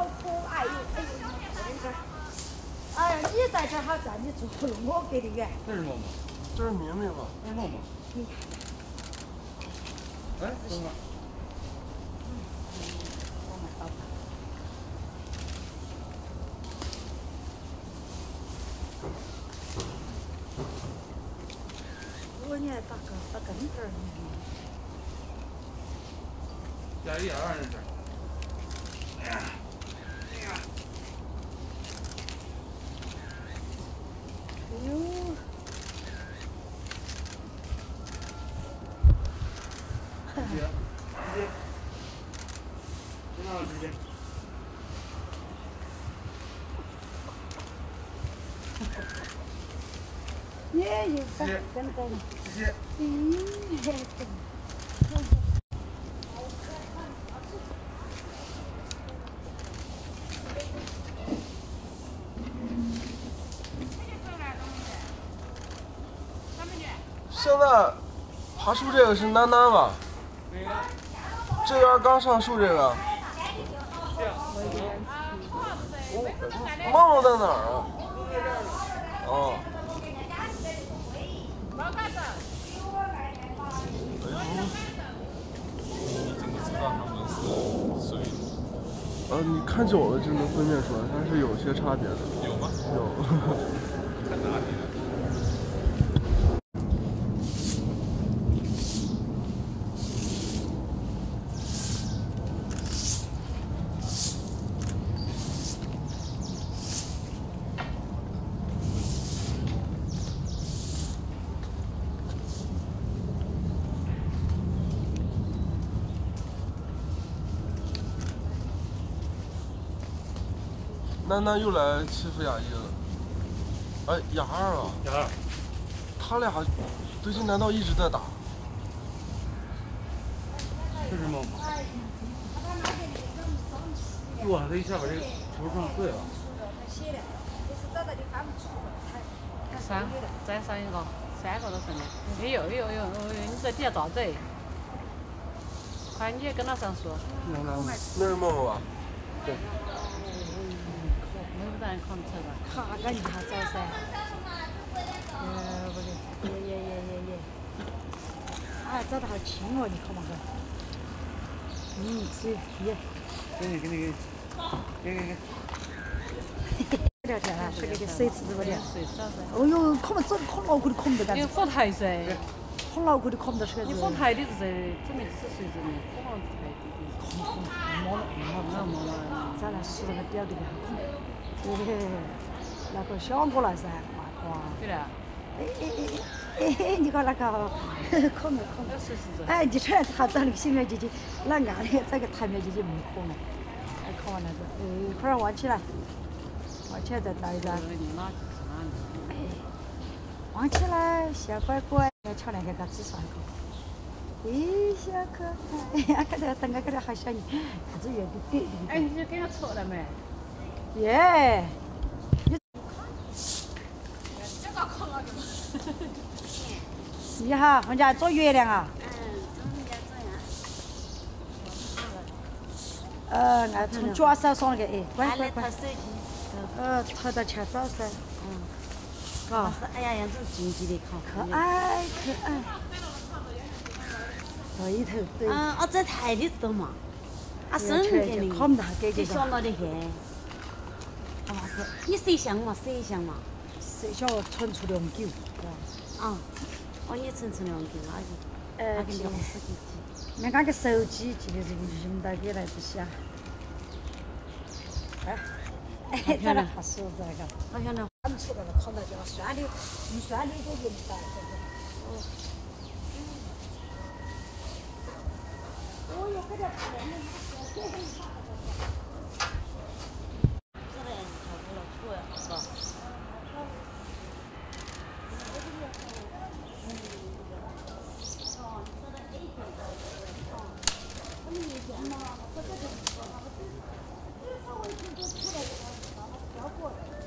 哎呦哎呦哎哎呀你在这好站你做我隔得远这是梦梦这是明明吗这是梦梦哎等等我念大哥大哥你这儿加一也有跟是跟头儿。直接。嗯，现在爬树这个是楠楠吧？这边刚上树这个。梦梦在哪儿啊？哦。你怎么知道他们是属于呃，你看久了就能分辨出来，它是有些差别的。有吗？有。看哪里楠楠又来欺负雅一了。哎，雅二啊，雅二，他俩最近难道一直在打？这是么么？哇，他一下把这个球撞碎了。三，再上一个，三个都剩的。哎呦哎呦哎呦，哎呦，你在底下咋子？快，你也跟他上树。那是梦梦吧？对。没有人扛不出来。他个一下走噻。呃，不对，耶耶耶耶耶。哎，走得好轻哦，你看嘛个。嗯，是耶。给你给你给你，给给给。聊天啊，是给你水吃不的。水少噻。哦哟，可不走，可牢固的扛不得你干，火台噻，可牢固的扛不得车子。你火台的是准备是谁子的？火台的。摸了，摸了摸了。咱来拾那个屌的好看。嘿嘿嘿，那个小我了噻，哇。对了。哎哎哎你看那个，可能可能。是是是。哎，你这他找那个小苗姐姐，那俺的这个台苗姐姐没可能。哎，看完那个，哎，快点弯起来，弯起来再打一照。哎，弯起来，小乖乖，要瞧那个个子上去。哎，小可爱，哎呀，看到等下看到好想你，看着有点点。哎，你就给他错了没？耶！你好，我家做月亮啊。呃，俺从脚手上个哎，乖乖乖。呃，抬到前走噻。嗯。啊。哎呀，样子静静的。可爱可爱。对头对。嗯，哦，这台的知道嘛？啊，生给你。看不到给这就想到的很。你摄像嘛？摄像嘛？摄像存储量久。啊。哦，你存储量久，那就。呃，那个两十几 G。那俺个手机记得这个用到给来这些。哎，哎，长得好舒服那个。好像那。看出来了，看到就要酸的，用酸的都用不到，这个。哦。哦哟，这个太嫩了，这个太嫩了。这那我在这种，说那个最最上位，直接出来就了解了，那过来。